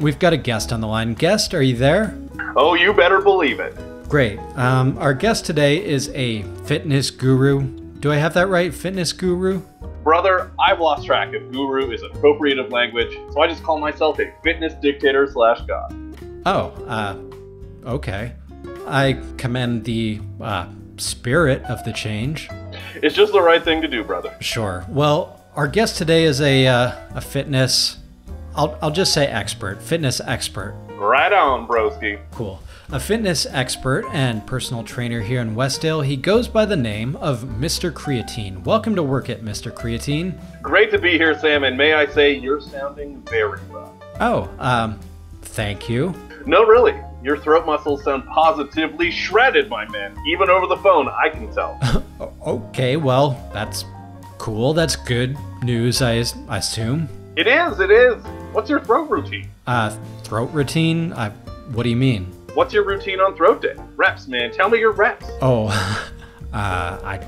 we've got a guest on the line. Guest, are you there? Oh, you better believe it. Great. Um, our guest today is a fitness guru. Do I have that right? Fitness guru? Brother, I've lost track if guru is appropriative language, so I just call myself a fitness dictator slash god. Oh, uh, okay. I commend the uh, spirit of the change. It's just the right thing to do, brother. Sure. Well, our guest today is a uh, a fitness. I'll I'll just say expert, fitness expert. Right on, broski. Cool. A fitness expert and personal trainer here in Westdale. He goes by the name of Mr. Creatine. Welcome to Work It Mr. Creatine. Great to be here, Sam, and may I say you're sounding very well. Oh, um, thank you. No, really. Your throat muscles sound positively shredded, my man. Even over the phone, I can tell. Okay, well, that's cool. That's good news, I, I assume. it is, it is. What's your throat routine? Uh, throat routine? I, what do you mean? What's your routine on throat day? Reps, man. Tell me your reps. Oh, uh, I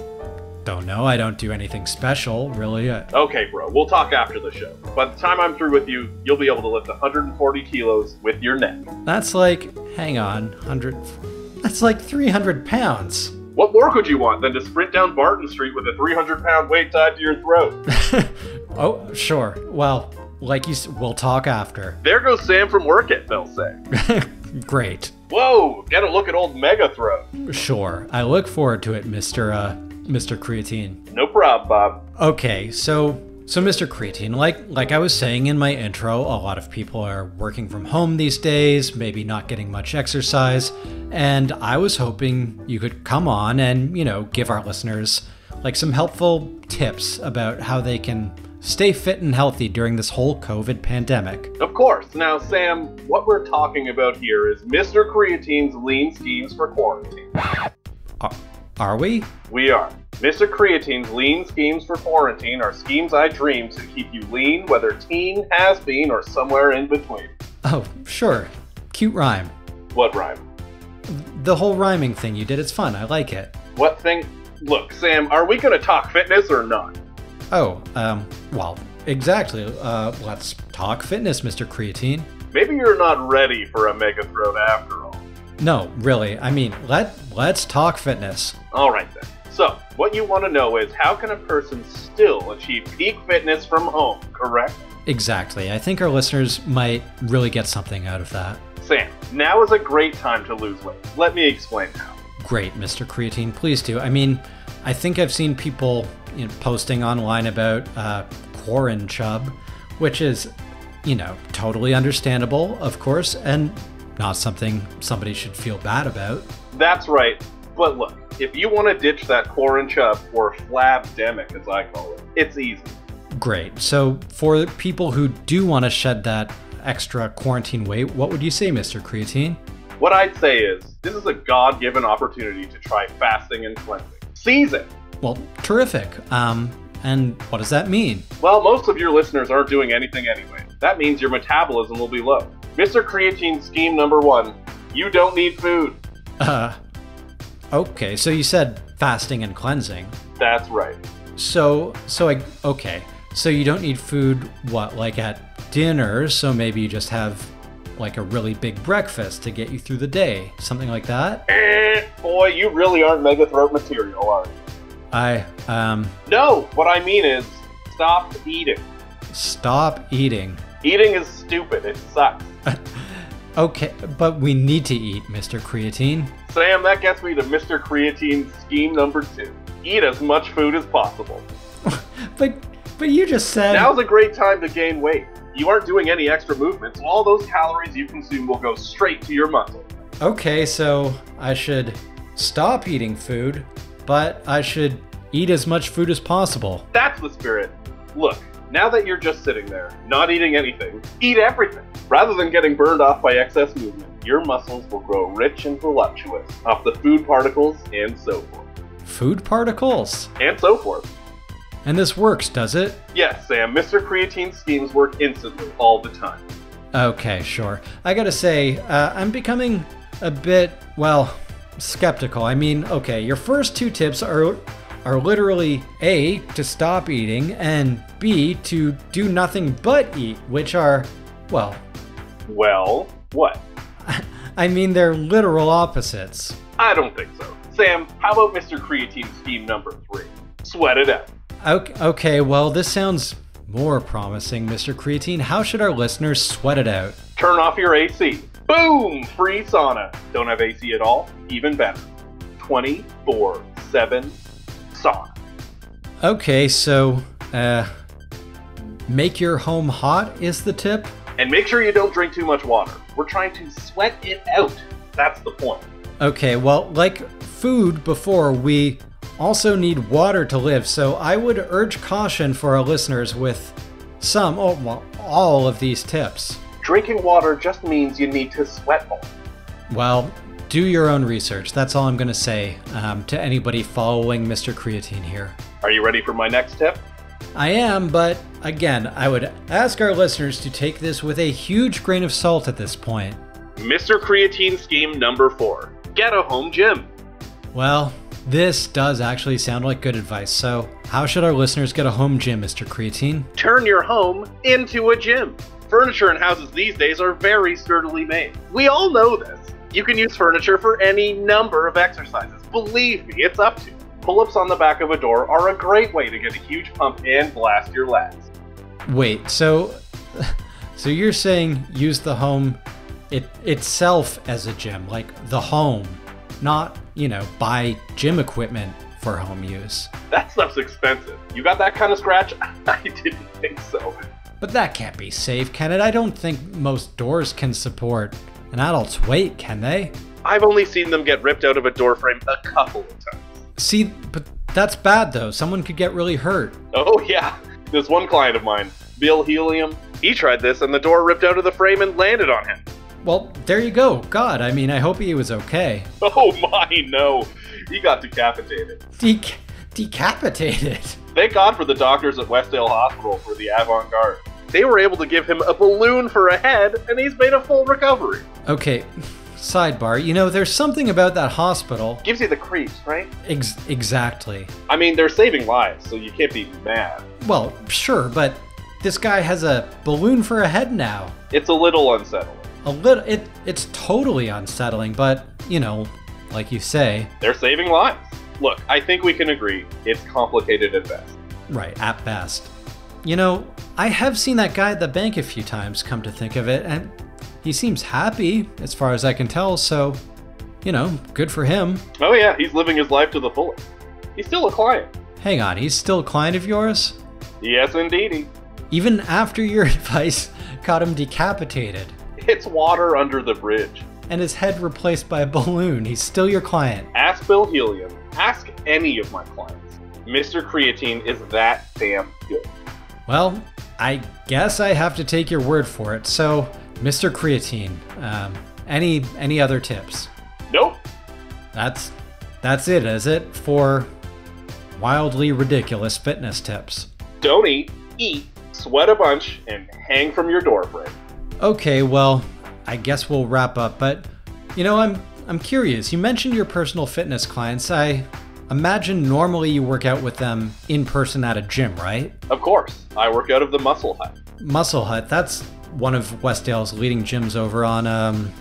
don't know. I don't do anything special, really. Uh, Okay, bro. We'll talk after the show. By the time I'm through with you, you'll be able to lift 140 kilos with your neck. that's like, hang on, 100. That's like 300 pounds. What more could you want than to sprint down Barton Street with a 300 pound weight tied to your throat? oh, sure. Well, like you we'll talk after. there goes Sam from work it, they'll say. Great. Whoa, get a look at old Mega Throat. Sure. I look forward to it, Mr. Uh, Mr. Creatine. No problem, Bob. Okay, so so Mr. Creatine, like like I was saying in my intro, a lot of people are working from home these days, maybe not getting much exercise, and I was hoping you could come on and, you know, give our listeners like some helpful tips about how they can stay fit and healthy during this whole COVID pandemic. Of course. Now, Sam, what we're talking about here is Mr. Creatine's lean schemes for quarantine. Are, are we? We are. Mr. Creatine's lean schemes for quarantine are schemes I dream to keep you lean, whether teen, has been, or somewhere in between. Oh, sure. Cute rhyme. What rhyme? The whole rhyming thing you did, it's fun. I like it. What thing? Look, Sam, are we going to talk fitness or not? Oh, um, well, exactly. Uh, let's talk fitness, Mr. Creatine. Maybe you're not ready for a mega throat after all. No, really. I mean, let let's talk fitness. All right then. So, what you want to know is how can a person still achieve peak fitness from home, correct? Exactly. I think our listeners might really get something out of that. Sam, now is a great time to lose weight. Let me explain how. Great, Mr. Creatine. Please do. I mean, I think I've seen people you know, posting online about uh, Quarren Chub, which is, you know, totally understandable, of course, and not something somebody should feel bad about. That's right. But look, if you want to ditch that Corin Chub, or flabdemic as I call it, it's easy. Great. So, for people who do want to shed that extra quarantine weight, what would you say, Mr. Creatine? What I'd say is, this is a God given opportunity to try fasting and cleansing. Seize it! Well, terrific. Um, and what does that mean? Well, most of your listeners aren't doing anything anyway. That means your metabolism will be low. Mr. Creatine scheme number one you don't need food. Uh, okay. So you said fasting and cleansing. That's right. So, so I okay. So you don't need food. What, like at dinner? So maybe you just have like a really big breakfast to get you through the day, something like that. Eh, boy, you really aren't mega throat material, are you? I um No, what I mean is, stop eating. stop eating. Eating is stupid. It sucks. Okay, but we need to eat, Mr. Creatine. Sam, that gets me to Mr. Creatine's scheme number two. Eat as much food as possible. But but you just said Now's a great time to gain weight. You aren't doing any extra movements. all those calories you consume will go straight to your muscle. Okay, so I should stop eating food, but I should eat as much food as possible. That's the spirit. Look, now that you're just sitting there, not eating anything, eat everything. Rather than getting burned off by excess movement, your muscles will grow rich and voluptuous off the food particles and so forth. Food particles. And so forth. And this works, does it? Yes, Sam, Mr. Creatine schemes work instantly, all the time. Okay, sure. I gotta say, uh, I'm becoming a bit, well, skeptical. I mean, okay, your first two tips are are literally A, to stop eating, and B, to do nothing but eat, which are, well, Well, what? I mean, they're literal opposites. I don't think so. Sam, how about Mr. Creatine scheme number three? Sweat it out. Okay, okay, well, this sounds more promising, Mr. Creatine. How should our listeners sweat it out? Turn off your AC. Boom! Free sauna. Don't have AC at all? Even better. 24 7 sauna. Okay, so, uh, make your home hot is the tip? And make sure you don't drink too much water. We're trying to sweat it out. That's the point. Okay, well, like food before, we also need water to live, so I would urge caution for our listeners with some, oh, well, all of these tips. Drinking water just means you need to sweat more. Well, do your own research. That's all I'm going to say um, to anybody following Mr. Creatine here. Are you ready for my next tip? I am, but again, I would ask our listeners to take this with a huge grain of salt at this point. Mr. Creatine scheme number four get a home gym. Well, this does actually sound like good advice, so how should our listeners get a home gym, Mr. Creatine? Turn your home into a gym. Furniture in houses these days are very sturdily made. We all know this. You can use furniture for any number of exercises. Believe me, it's up to you. Pull ups on the back of a door are a great way to get a huge pump and blast your lats. Wait, so so you're saying use the home it itself as a gym, like the home, not, you know, buy gym equipment for home use. That stuff's expensive. You got that kind of scratch? I didn't think so. But that can't be safe, can it? I don't think most doors can support an adult's weight, can they? I've only seen them get ripped out of a door frame a couple of times. See, but that's bad though. Someone could get really hurt. Oh, yeah. This one client of mine, Bill Helium, he tried this and the door ripped out of the frame and landed on him. Well, there you go. God, I mean, I hope he was okay. Oh my, no. He got decapitated. Dec- decapitated? Thank God for the doctors at Westdale Hospital for the avant garde. They were able to give him a balloon for a head, and he's made a full recovery. Okay, sidebar. You know, there's something about that hospital. Gives you the creeps, right? Ex- exactly. I mean, they're saving lives, so you can't be mad. Well, sure, but this guy has a balloon for a head now. It's a little unsettling. A little. It. It's totally unsettling, but you know, like you say, They're saving lives. Look, I think we can agree it's complicated at best. right at best. You know, I have seen that guy at the bank a few times. Come to think of it, and he seems happy, as far as I can tell. So, you know, good for him. Oh, yeah, he's living his life to the fullest. He's still a client. Hang on, he's still a client of yours? Yes, indeedy. Even after your advice got him decapitated It's water under the bridge. and his head replaced by a balloon, he's still your client. Ask Bill Helium. Ask any of my clients. Mr. Creatine is that damn. Well, I guess I have to take your word for it. So, Mr. Creatine, um, any any other tips? Nope. That's that's it, is it? For wildly ridiculous fitness tips. Don't eat, eat, sweat a bunch, and hang from your door frame. Okay, well, I guess we'll wrap up, but you know, I'm I'm curious. You mentioned your personal fitness clients. I imagine normally you work out with them in person at a gym, right? Of course, I work out of the Muscle Hut. Muscle Hut, that's one of Westdale's leading gyms over on um,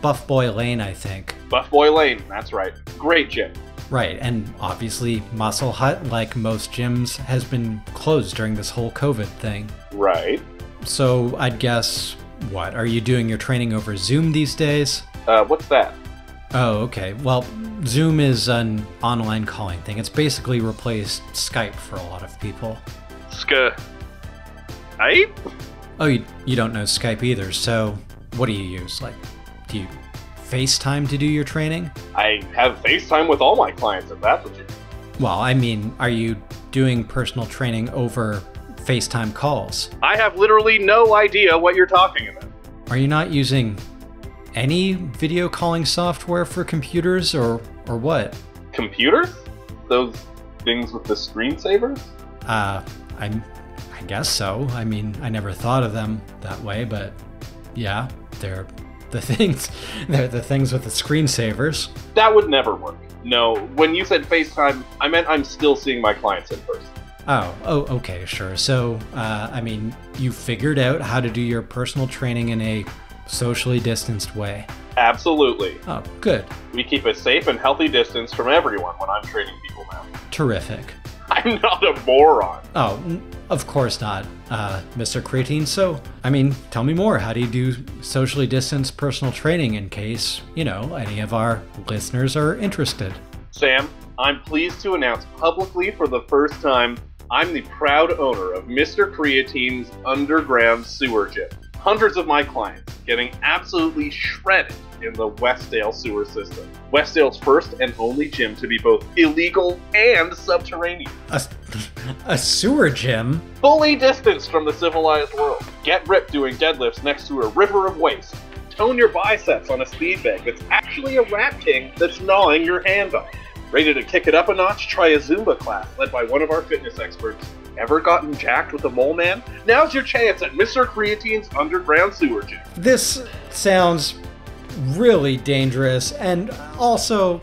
Buff Boy Lane, I think. Buff Boy Lane, that's right. Great gym. Right, and obviously Muscle Hut, like most gyms, has been closed during this whole COVID thing. Right. So I'd guess, what, are you doing your training over Zoom these days? Uh, what's that? Oh, okay. Well, Zoom is an online calling thing. It's basically replaced Skype for a lot of people. I? Oh, you, you don't know Skype either, so what do you use? Like, do you FaceTime to do your training? I have FaceTime with all my clients if that's what you Well, I mean, are you doing personal training over FaceTime calls? I have literally no idea what you're talking about. Are you not using any video calling software for computers or or what? Computers? Those things with the screensavers? Uh, I'm I guess so. I mean, I never thought of them that way, but yeah, they're the things they're the things with the screensavers. That would never work. No, when you said FaceTime, I meant I'm still seeing my clients in person. Oh, oh, okay, sure. So, uh, I mean, you figured out how to do your personal training in a socially distanced way? Absolutely. Oh, good. We keep a safe and healthy distance from everyone when I'm training people now. Terrific. I'm not a moron. Oh, n- of course not, uh, Mr. Creatine. So, I mean, tell me more. How do you do socially distanced personal training in case, you know, any of our listeners are interested? Sam, I'm pleased to announce publicly for the first time I'm the proud owner of Mr. Creatine's underground sewer gym. Hundreds of my clients getting absolutely shredded in the Westdale sewer system. Westdale's first and only gym to be both illegal and subterranean. A, a sewer gym? Fully distanced from the civilized world. Get ripped doing deadlifts next to a river of waste. Tone your biceps on a speed bag that's actually a rat king that's gnawing your hand off. Ready to kick it up a notch? Try a Zumba class led by one of our fitness experts. Ever gotten jacked with a mole man? Now's your chance at Mr. Creatine's underground sewer gym. This sounds really dangerous and also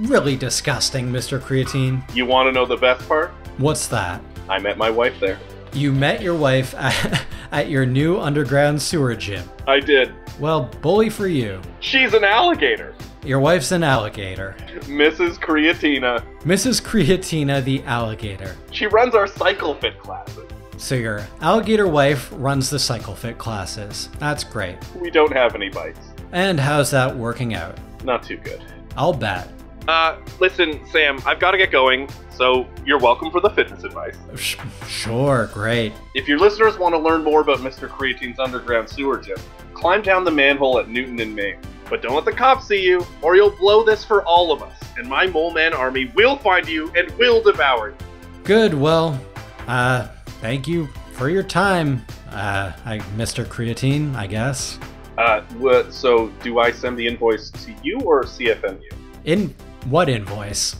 really disgusting, Mr. Creatine. You want to know the best part? What's that? I met my wife there. You met your wife at, at your new underground sewer gym. I did. Well, bully for you. She's an alligator. Your wife's an alligator. Mrs. Creatina. Mrs. Creatina the alligator. She runs our cycle fit classes. So your alligator wife runs the cycle fit classes. That's great. We don't have any bites. And how's that working out? Not too good. I'll bet. Uh, listen, Sam, I've got to get going, so you're welcome for the fitness advice. Sh- sure, great. If your listeners want to learn more about Mr. Creatine's underground sewer gym, climb down the manhole at Newton and Main. But don't let the cops see you, or you'll blow this for all of us, and my mole man army will find you and will devour you. Good, well, uh, thank you for your time, uh, I, Mr. Creatine, I guess. Uh, wha- so do I send the invoice to you or CFMU? In what invoice?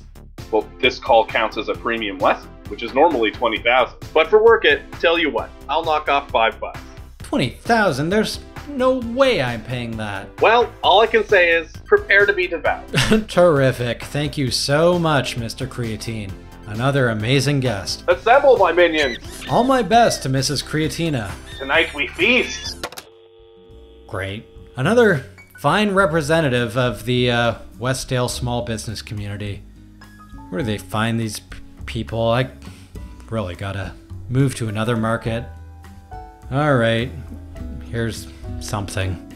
Well, this call counts as a premium lesson, which is normally 20000 But for work it, tell you what, I'll knock off five bucks. 20,000? There's no way I'm paying that. Well, all I can say is prepare to be devoured. Terrific. Thank you so much, Mr. Creatine. Another amazing guest. Assemble, my minions! All my best to Mrs. Creatina. Tonight we feast! Great. Another fine representative of the uh, Westdale small business community. Where do they find these people? I really gotta move to another market. Alright, here's something.